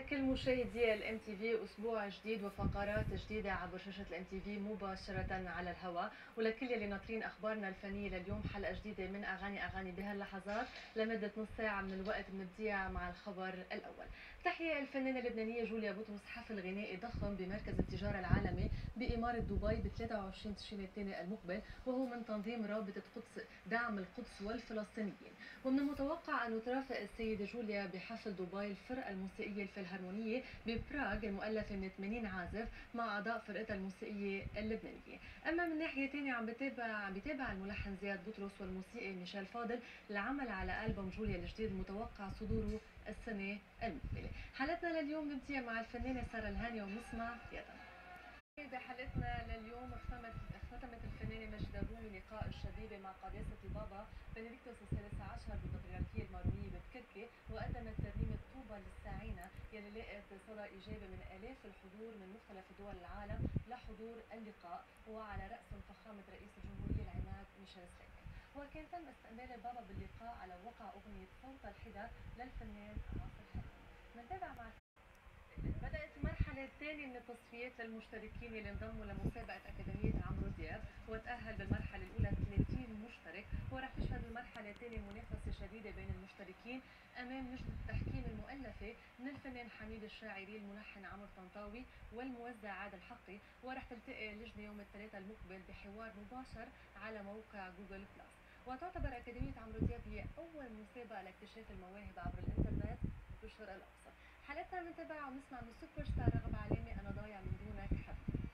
كل مشاهدي ال MTV أسبوع جديد وفقرات جديدة عبر شاشة ال MTV مباشرة على الهواء. ولكل اللي ناطرين أخبارنا الفنية لليوم حلقة جديدة من أغاني أغاني بهاللحظات لمدة نص ساعة من الوقت بنبديها مع الخبر الأول. تحيي الفنانة اللبنانية جوليا بطرس حفل غنائي ضخم بمركز التجارة العالمي بإمارة دبي ب 23 تشرين الثاني المقبل وهو من تنظيم رابطه قدس دعم القدس والفلسطينيين. ومن المتوقع أن ترافق السيده جوليا بحفل دبي الفرقة الموسيقية الفلسطينيه الهارمونية ببراغ المؤلفة من 80 عازف مع أعضاء فرقتها الموسيقية اللبنانية. أما من ناحية ثانية عم بتابع عم بيتابع الملحن زياد بطرس والموسيقي ميشيل فاضل العمل على ألبوم جوليا الجديد المتوقع صدوره السنة المقبلة. حلقتنا لليوم نبتدي مع الفنانة سارة الهاني ونسمع يدا بحلقتنا لليوم اختتمت الفنانة مجد الرومي لقاء الشبيبه مع قداسه بابا بنديكتوس الثالث عشر بالبطريركيه المارونيه بتكركي وقدمت ترنيمة طوبى للساعينة يلي لقت صدى ايجابي من آلاف الحضور من مختلف دول العالم لحضور اللقاء وعلى راسهم فخامة رئيس الجمهوريه العماد ميشيل سليمان وكان تم استقبال البابا باللقاء على وقع أغنية صوت الحدى للفنان عاصر حلمي. بنتابع مع المرحلة الثانية من التصفيات للمشتركين اللي انضموا لمسابقة أكاديمية عمرو دياب وتأهل بالمرحلة الأولى 30 مشترك وراح تشهد المرحلة الثانية منافسة شديدة بين المشتركين أمام لجنة التحكيم المؤلفة من الفنان حميد الشاعري الملحن عمرو طنطاوي والموزع عادل حقي. وراح تلتقي اللجنة يوم الثلاثاء المقبل بحوار مباشر على موقع Google Plus. وتعتبر أكاديمية عمرو دياب هي أول مسابقة لاكتشاف المواهب عبر الإنترنت. بنتابع ونسمع من السوبر ستار راغب علامة أنا ضايع من دونك حبيبي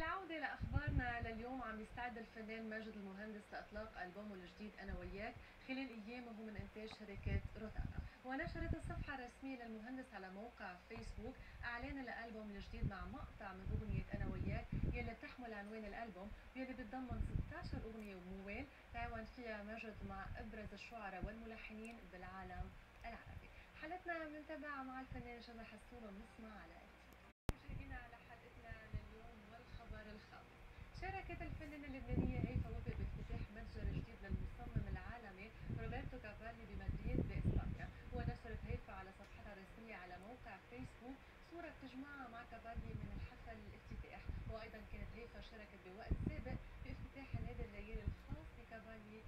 العودة لأخبارنا لليوم عم يستعد الفنان ماجد المهندس لإطلاق ألبومه الجديد أنا وياك خلال أيام وهو من إنتاج شركة روتانا ونشرت الصفحة الرسمية للمهندس على موقع فيسبوك إعلان الألبوم الجديد مع مقطع من أغنية أنا وياك يلي بتحمل عنوان الألبوم واللي بتضمن 16 أغنية وموال تعاون فيها ماجد مع أبرز الشعراء والملحنين بالعالم العربي حلقتنا بنتابعها مع الفنان شذى حسون ونسمع على مشاهدينا على حلقتنا لليوم والخبر الخامس شاركت الفنانة اللبنانية هيفا وفي بافتتاح متجر جديد للمصمم العالمي روبرتو كافالي بمدريد بإسبانيا ونشرت هيفا على صفحتها الرسمية على موقع فيسبوك صورة بتجمعها مع كافالي من الحفل الافتتاح. وأيضا كانت هيفا شاركت بوقت سابق بافتتاح النادي الليلي الخاص بكافالي